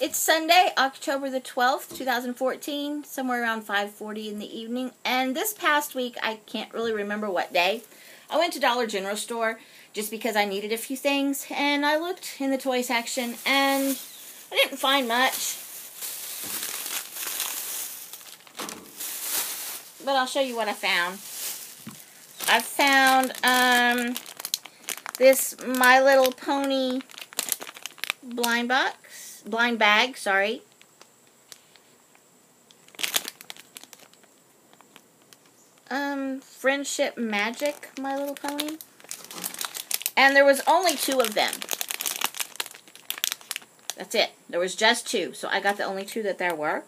It's Sunday, October the 12th, 2014, somewhere around 5:40 in the evening. And this past week, I can't really remember what day. I went to Dollar General store just because I needed a few things, and I looked in the toy section and I didn't find much. But I'll show you what I found. I found um this My Little Pony blind box, blind bag, sorry. Um, Friendship Magic, My Little Pony. And there was only two of them. That's it. There was just two. So I got the only two that there were.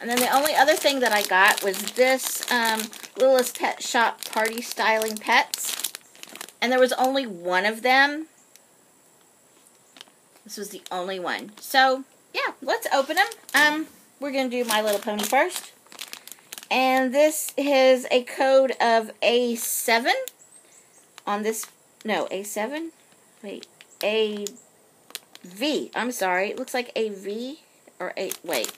And then the only other thing that I got was this um, Littlest Pet Shop Party Styling Pets. And there was only one of them. This was the only one. So, yeah, let's open them. Um, we're going to do My Little Pony first. And this is a code of A7 on this, no, A7? Wait, A V. I'm sorry. It looks like a V or a wait.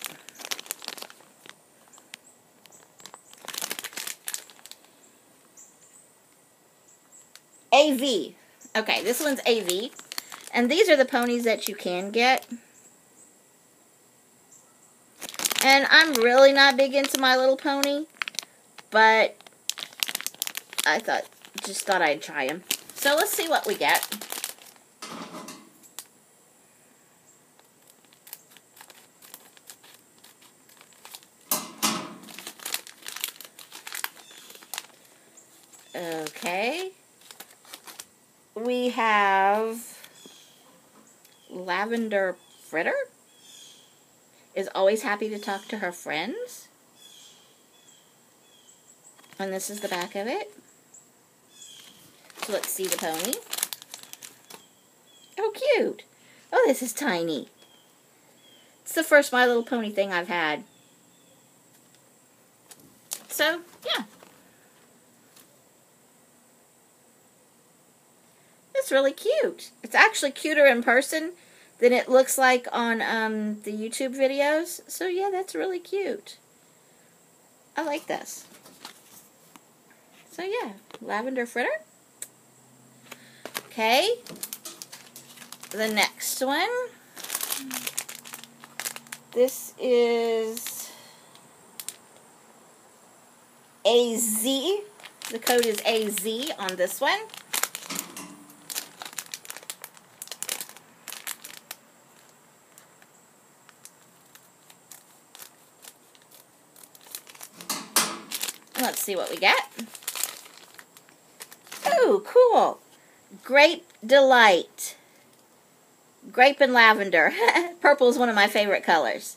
AV. Okay, this one's AV. And these are the ponies that you can get. And I'm really not big into My Little Pony, but I thought, just thought I'd try them. So let's see what we get. Okay. We have Lavender Fritter is always happy to talk to her friends. And this is the back of it. So let's see the pony. Oh, cute. Oh, this is tiny. It's the first My Little Pony thing I've had. So, yeah. It's really cute. It's actually cuter in person than it looks like on um, the YouTube videos. So yeah, that's really cute. I like this. So yeah, lavender fritter. Okay. The next one. This is AZ. The code is AZ on this one. Let's see what we get. Oh, cool. Grape Delight. Grape and lavender. Purple is one of my favorite colors.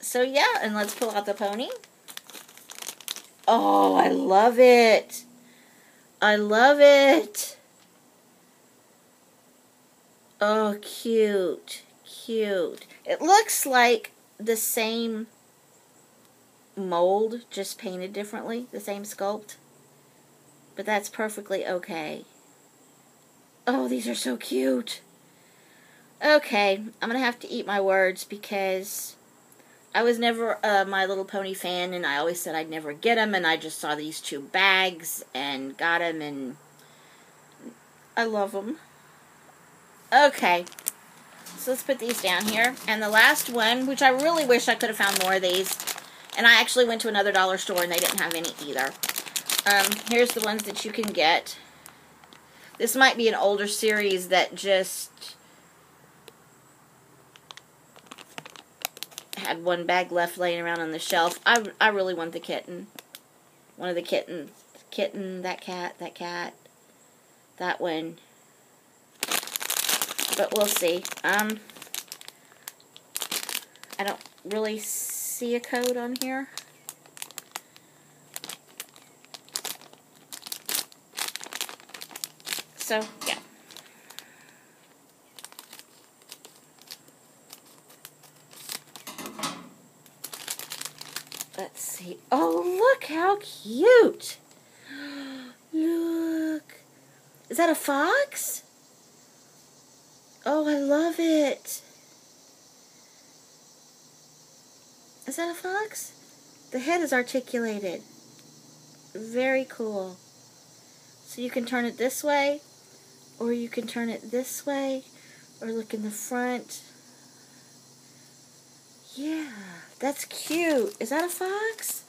So yeah, and let's pull out the pony. Oh, I love it. I love it. Oh, cute. Cute. It looks like the same mold, just painted differently, the same sculpt. But that's perfectly okay. Oh, these are so cute. Okay, I'm going to have to eat my words because I was never a My Little Pony fan and I always said I'd never get them and I just saw these two bags and got them and I love them. Okay, so let's put these down here. And the last one, which I really wish I could have found more of these, and I actually went to another dollar store and they didn't have any either. Um, here's the ones that you can get. This might be an older series that just had one bag left laying around on the shelf. I, I really want the kitten. One of the kittens. Kitten, that cat, that cat, that one. But we'll see. Um, I don't really see a code on here. So, yeah. Let's see. Oh, look how cute. Look. Is that a fox? Oh, I love it. Is that a fox? The head is articulated. Very cool. So you can turn it this way, or you can turn it this way, or look in the front. Yeah, that's cute. Is that a fox?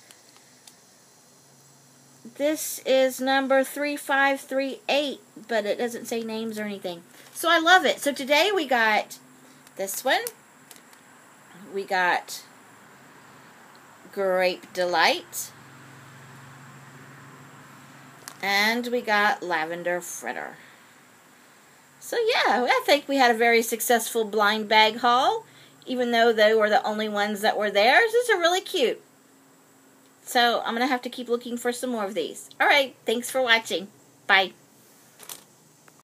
This is number 3538, but it doesn't say names or anything. So I love it. So today we got this one. We got Grape Delight. And we got Lavender Fritter. So yeah, I think we had a very successful blind bag haul, even though they were the only ones that were there. These are really cute. So I'm going to have to keep looking for some more of these. Alright, thanks for watching. Bye.